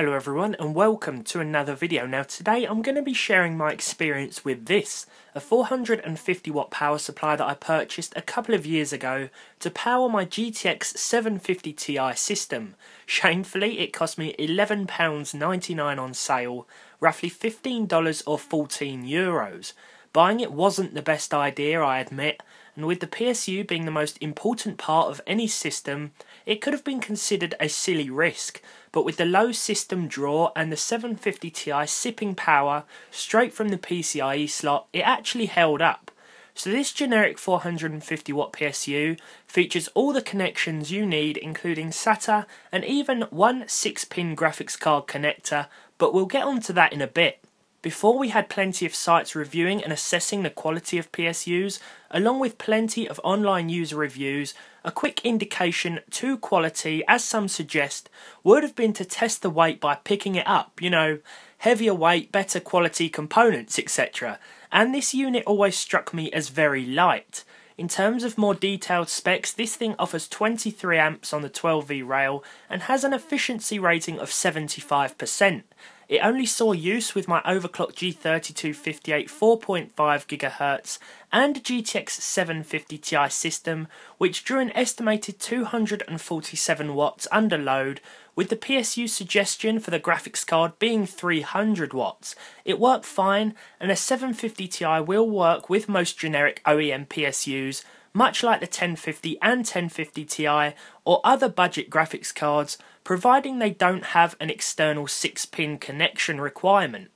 Hello everyone and welcome to another video. Now today I'm going to be sharing my experience with this, a 450 watt power supply that I purchased a couple of years ago to power my GTX 750 Ti system. Shamefully it cost me £11.99 on sale, roughly $15 or 14 euros. Buying it wasn't the best idea I admit, and with the PSU being the most important part of any system, it could have been considered a silly risk, but with the low system draw and the 750 Ti sipping power straight from the PCIe slot, it actually held up. So this generic 450 watt PSU features all the connections you need including SATA and even one 6 pin graphics card connector, but we'll get onto that in a bit. Before we had plenty of sites reviewing and assessing the quality of PSUs, along with plenty of online user reviews, a quick indication to quality, as some suggest, would have been to test the weight by picking it up, you know, heavier weight, better quality components, etc. And this unit always struck me as very light. In terms of more detailed specs, this thing offers 23 amps on the 12V rail and has an efficiency rating of 75%. It only saw use with my overclock G3258 4.5 GHz and GTX 750 Ti system, which drew an estimated 247 watts under load, with the PSU suggestion for the graphics card being 300 watts. It worked fine, and a 750 Ti will work with most generic OEM PSUs, much like the 1050 and 1050 Ti or other budget graphics cards, providing they don't have an external 6 pin connection requirement.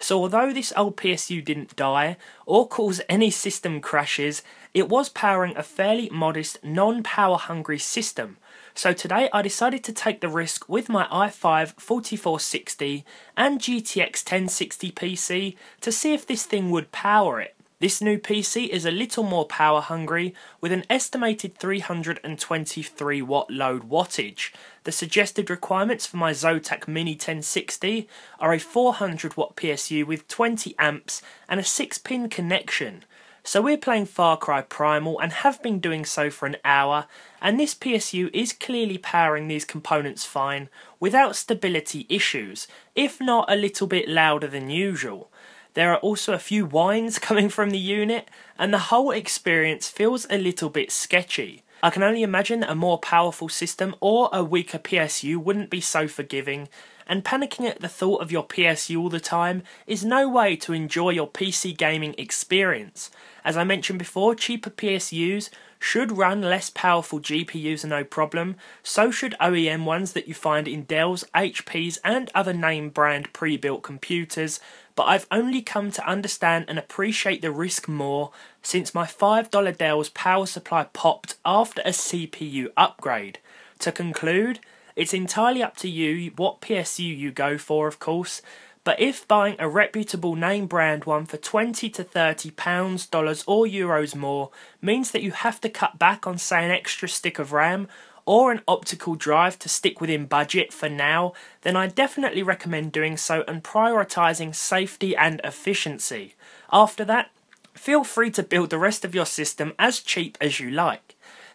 So, although this old PSU didn't die or cause any system crashes, it was powering a fairly modest, non power hungry system. So, today I decided to take the risk with my i5 4460 and GTX 1060 PC to see if this thing would power it. This new PC is a little more power hungry with an estimated 323 watt load wattage. The suggested requirements for my Zotac Mini 1060 are a 400 watt PSU with 20 amps and a 6 pin connection. So we're playing Far Cry Primal and have been doing so for an hour and this PSU is clearly powering these components fine without stability issues, if not a little bit louder than usual. There are also a few whines coming from the unit, and the whole experience feels a little bit sketchy. I can only imagine a more powerful system or a weaker PSU wouldn't be so forgiving, and panicking at the thought of your PSU all the time is no way to enjoy your PC gaming experience. As I mentioned before, cheaper PSUs should run less powerful GPUs no problem, so should OEM ones that you find in Dell's, HP's, and other name brand pre built computers, but I've only come to understand and appreciate the risk more since my $5 Dell's power supply popped after a CPU upgrade. To conclude, it's entirely up to you what PSU you go for, of course, but if buying a reputable name brand one for 20 to 30 pounds, dollars, or euros more means that you have to cut back on, say, an extra stick of RAM or an optical drive to stick within budget for now, then I definitely recommend doing so and prioritising safety and efficiency. After that, feel free to build the rest of your system as cheap as you like.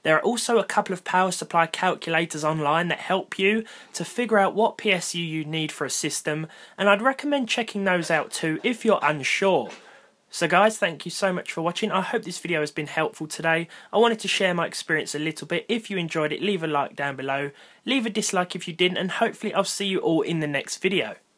There are also a couple of power supply calculators online that help you to figure out what PSU you need for a system, and I'd recommend checking those out too if you're unsure. So guys, thank you so much for watching. I hope this video has been helpful today. I wanted to share my experience a little bit. If you enjoyed it, leave a like down below. Leave a dislike if you didn't, and hopefully I'll see you all in the next video.